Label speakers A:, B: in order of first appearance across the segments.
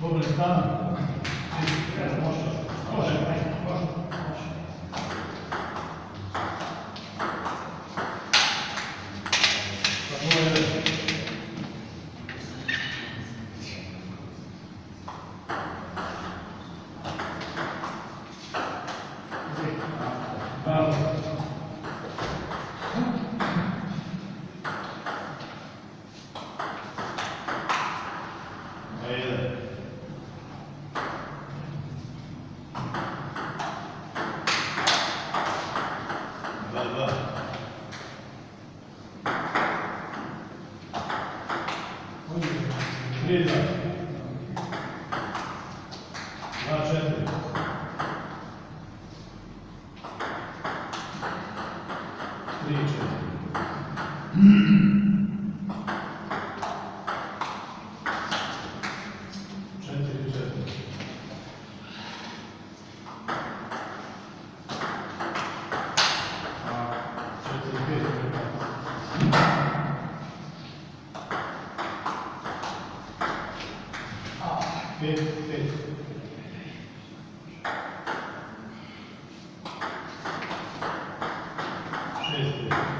A: Wobec pana. Może, może,
B: może.
A: Jesus. Thank you.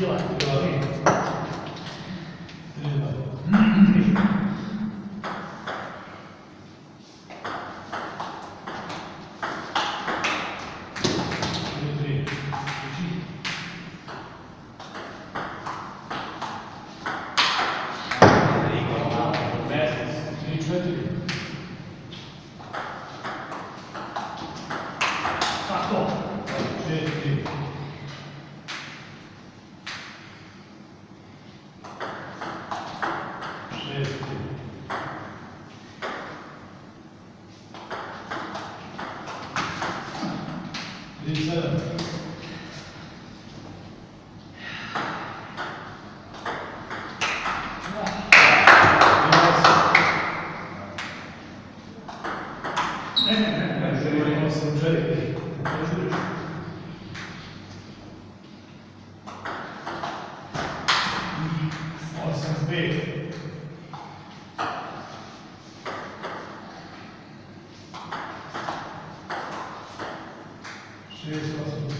B: Zila.
A: deserve. Jesus.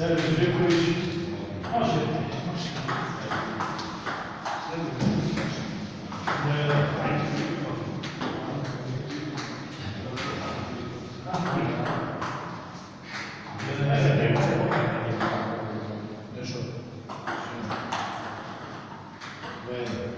A: Servus, Rickwitz.
B: Może.
A: Bueno.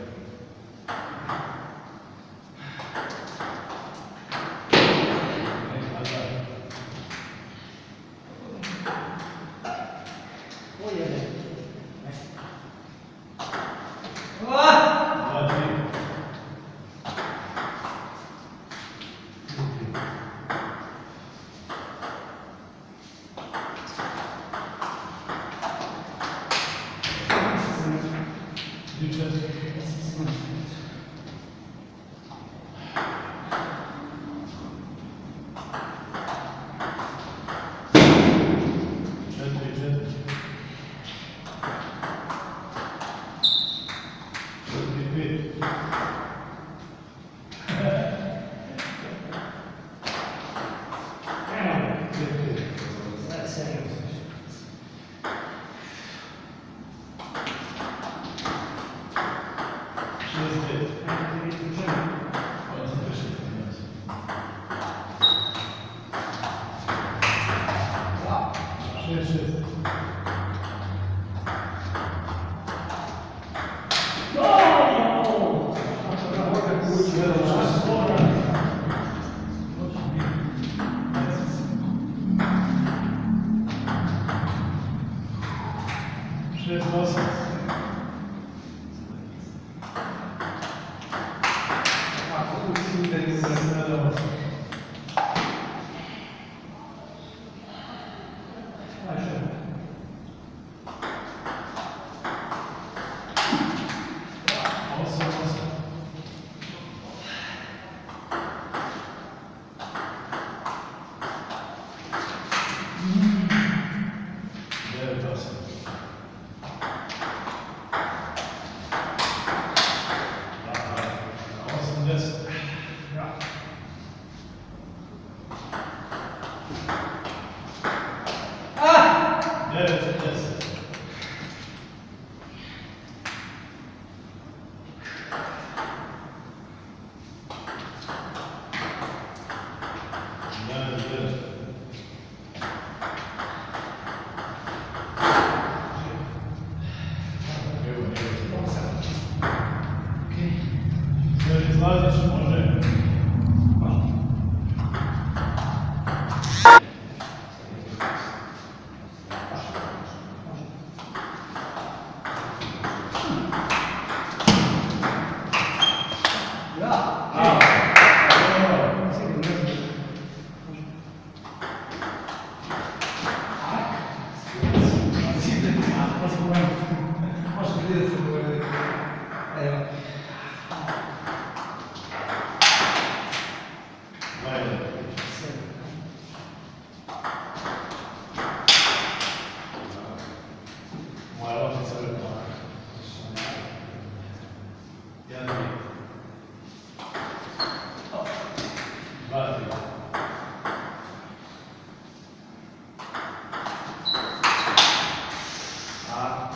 A: Jesus.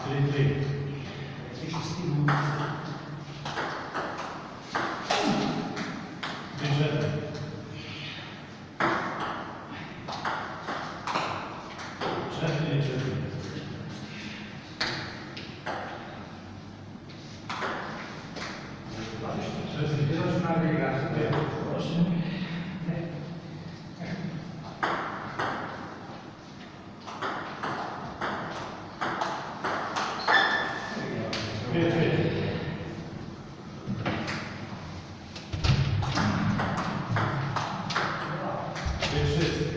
A: 3, 3.
B: Jak się z tym
A: Bierzemy. Czerny, czerny. Proszę. Tschüss.